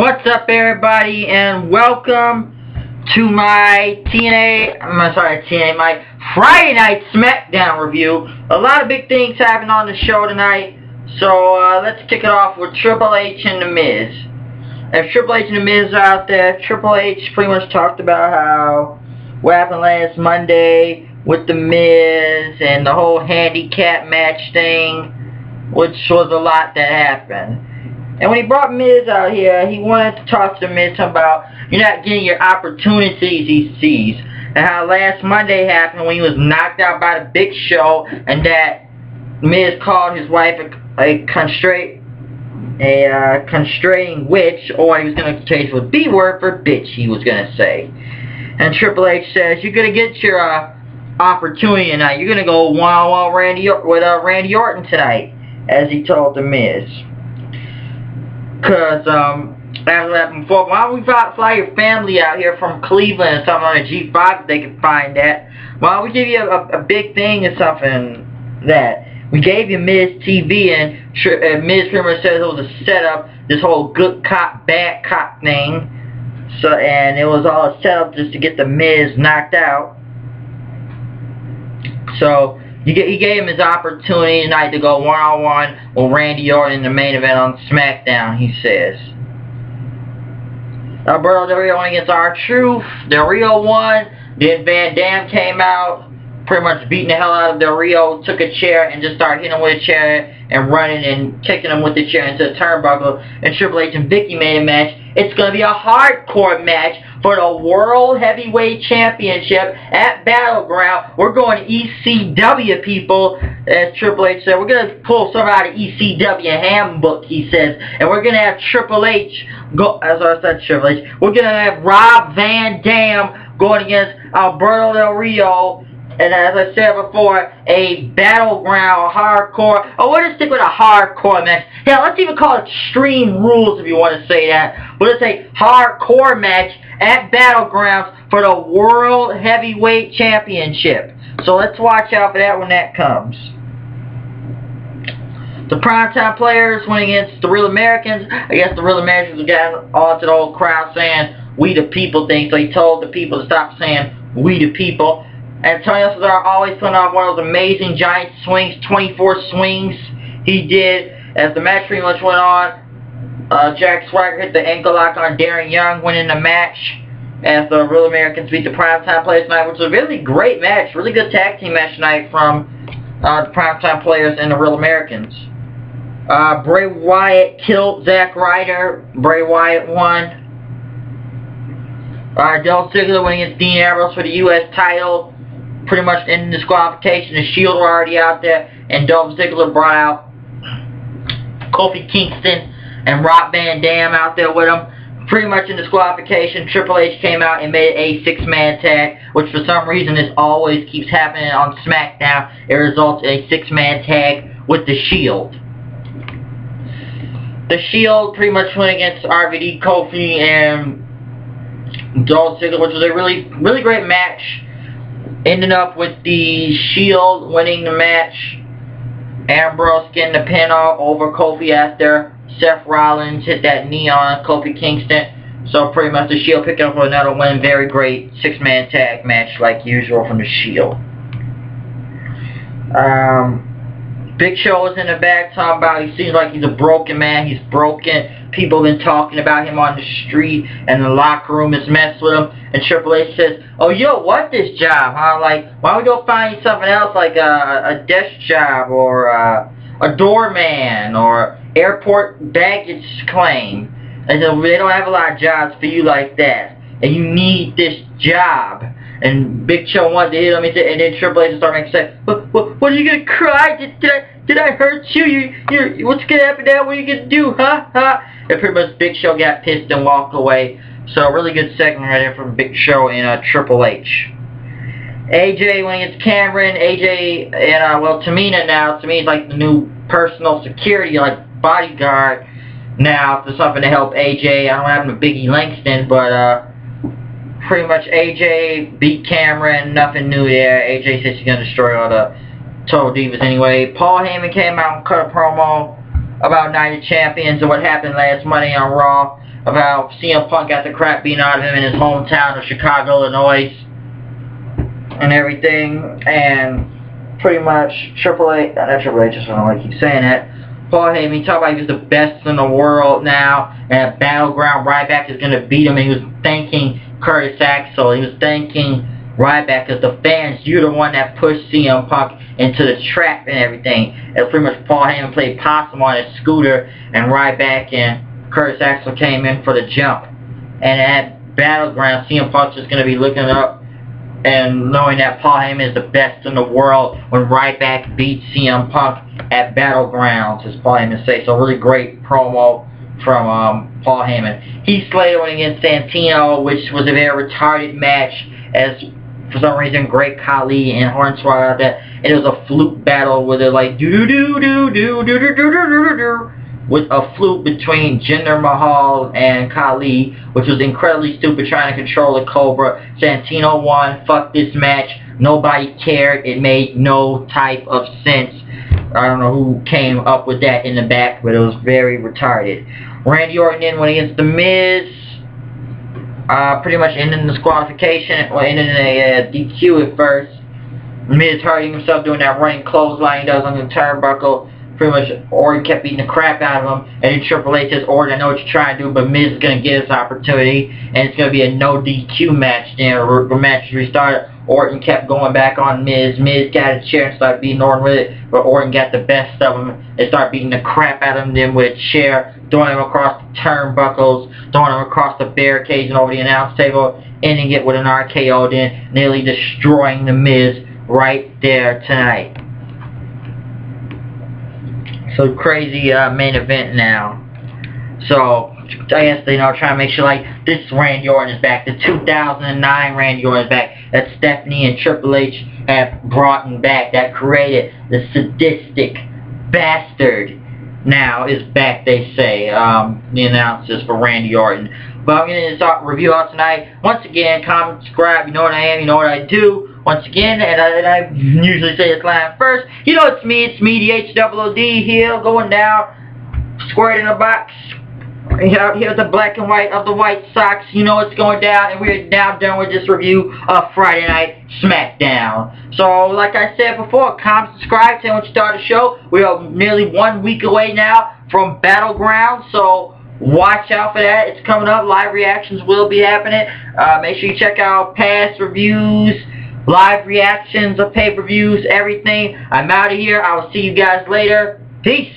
What's up everybody and welcome to my TNA, I'm sorry TNA, my Friday Night SmackDown review. A lot of big things happened on the show tonight, so uh, let's kick it off with Triple H and The Miz. If Triple H and The Miz are out there, Triple H pretty much talked about how what happened last Monday with The Miz and the whole handicap match thing, which was a lot that happened. And when he brought Miz out here, he wanted to talk to Miz about you're not getting your opportunities he sees. And how last Monday happened when he was knocked out by the Big Show and that Miz called his wife a, a constraint a uh, constraining witch, or he was going to change the B word for bitch, he was going to say. And Triple H says, you're going to get your uh, opportunity tonight. You're going to go one-on-one Randy with uh, Randy Orton tonight, as he told The Miz. Because, um, as I happened before, why don't we fly your family out here from Cleveland or something on a G5 if they can find that? Why don't we give you a, a, big thing or something that? We gave you Miz TV and uh, Miz much says it was a setup, this whole good cop, bad cop thing. So, and it was all set up just to get the Miz knocked out. So, he gave him his opportunity tonight to go one-on-one -on -one with Randy Orton in the main event on SmackDown, he says. Alberto Del Rio went against R-Truth. Del Rio won. Then Van Dam came out, pretty much beating the hell out of Del Rio, took a chair and just started hitting him with a chair and running and kicking him with the chair into the turnbuckle. And Triple H and Vickie made a match. It's going to be a hardcore match for the World Heavyweight Championship at Battleground. We're going to ECW, people, as Triple H said. We're going to pull some out of ECW handbook, he says. And we're going to have Triple H, go, as I said, Triple H. We're going to have Rob Van Dam going against Alberto Del Rio and as I said before, a battleground hardcore. Oh, we're going to stick with a hardcore match. Yeah, let's even call it Extreme Rules if you want to say that. But it's a hardcore match at Battlegrounds for the World Heavyweight Championship. So let's watch out for that when that comes. The primetime players went against the Real Americans. I guess the Real Americans got onto the old crowd saying, we the people thing. So he told the people to stop saying, we the people. Antonio Cesaro always putting off one of those amazing giant swings, 24 swings he did as the match pretty much went on. Uh, Jack Swagger hit the ankle lock on Darren Young, winning the match as the Real Americans beat the Primetime Players tonight, which was a really great match, really good tag team match tonight from uh, the Primetime Players and the Real Americans. Uh, Bray Wyatt killed Zack Ryder. Bray Wyatt won. Uh, Dolph Ziggler went against Dean Ambrose for the U.S. title pretty much ending disqualification. The Shield were already out there, and Dolph Ziggler brought out Kofi Kingston and Rob Van Dam out there with him. Pretty much in disqualification, Triple H came out and made a six-man tag, which for some reason this always keeps happening on SmackDown. It results in a six-man tag with the Shield. The Shield pretty much went against RVD, Kofi, and Dolph Ziggler, which was a really, really great match. Ending up with the Shield winning the match. Ambrose getting the pin off over Kofi after Seth Rollins hit that knee on Kofi Kingston. So pretty much the Shield picking up another win. Very great six-man tag match like usual from the Shield. Um, Big Show is in the back talking about he seems like he's a broken man. He's broken. People been talking about him on the street and the locker room is messed with him. And Triple H says, oh, you don't want this job, huh? Like, why don't we go find something else like a, a desk job or a, a doorman or airport baggage claim? And so they don't have a lot of jobs for you like that. And you need this job. And Big Show wanted to hit him, and then Triple H started making sense. What, what, what, are you gonna cry? Did, did I did I hurt you? You you what's gonna happen now? What are you gonna do? Huh? Huh? And pretty much Big Show got pissed and walked away. So a really good segment right there from Big Show and uh, Triple H. AJ it's Cameron, AJ and uh, well Tamina now. Tamina's like the new personal security, like bodyguard now for something to help AJ. I don't have no Biggie Langston, but uh pretty much AJ beat Cameron, nothing new there. AJ says he's gonna destroy all the Total Divas anyway. Paul Heyman came out and cut a promo about Night of Champions and what happened last Monday on Raw. about CM Punk got the crap beaten out of him in his hometown of Chicago, Illinois, and everything, and pretty much Triple H, not Triple H, just don't like keep saying it. Paul Heyman, he talked about he was the best in the world now, and at Battleground, Ryback is going to beat him, and he was thanking Curtis Axel. He was thanking Ryback as the fans, you're the one that pushed CM Punk into the trap and everything. And pretty much Paul Heyman played possum on his scooter, and Ryback and Curtis Axel came in for the jump. And at Battleground, CM Punk's just going to be looking up and knowing that Paul Heyman is the best in the world when Ryback beats CM Punk at Battlegrounds, as Paul Heyman says. So really great promo from um, Paul Heyman. Heath Slater went against Santino, which was a very retarded match, as for some reason Great Khali and Hornswoggle that it was a flute battle where they're like do do do do do do do do do do with a flute between Jinder Mahal and Khali, which was incredibly stupid trying to control the Cobra. Santino won. Fuck this match. Nobody cared. It made no type of sense. I don't know who came up with that in the back, but it was very retarded. Randy Orton then went against The Miz. Uh, pretty much ending the disqualification, or ending a uh, DQ at first. Miz hurting himself doing that running clothesline he does on the turnbuckle pretty much Orton kept beating the crap out of him, and then Triple H says, Orton, I know what you're trying to do, but Miz is going to get his opportunity, and it's going to be a no DQ match. Then the match restarted. Orton kept going back on Miz. Miz got a chair and started beating Orton with it, but Orton got the best of him and started beating the crap out of him then with a chair, throwing him across the turnbuckles, throwing him across the barricades and over the announce table, ending it with an RKO, then nearly destroying the Miz right there tonight. So crazy uh, main event now. So I guess you know trying to make sure like this Randy Orton is back. The 2009 Randy Orton is back. That Stephanie and Triple H have brought him back. That created the sadistic bastard now is back. They say um, the announcers for Randy Orton. But I'm going to review out tonight. Once again, comment, subscribe. You know what I am. You know what I do. Once again, and I, and I usually say this line first, you know it's me, it's me, H-double-O-D here, going down, squared in a box. Here, here's the black and white of the White Sox. You know it's going down, and we're now done with this review of Friday Night SmackDown. So, like I said before, comment, subscribe, tell what you of the show. We are nearly one week away now from Battleground, so watch out for that. It's coming up. Live reactions will be happening. Uh, make sure you check out past reviews, live reactions of pay-per-views, everything. I'm out of here. I will see you guys later. Peace.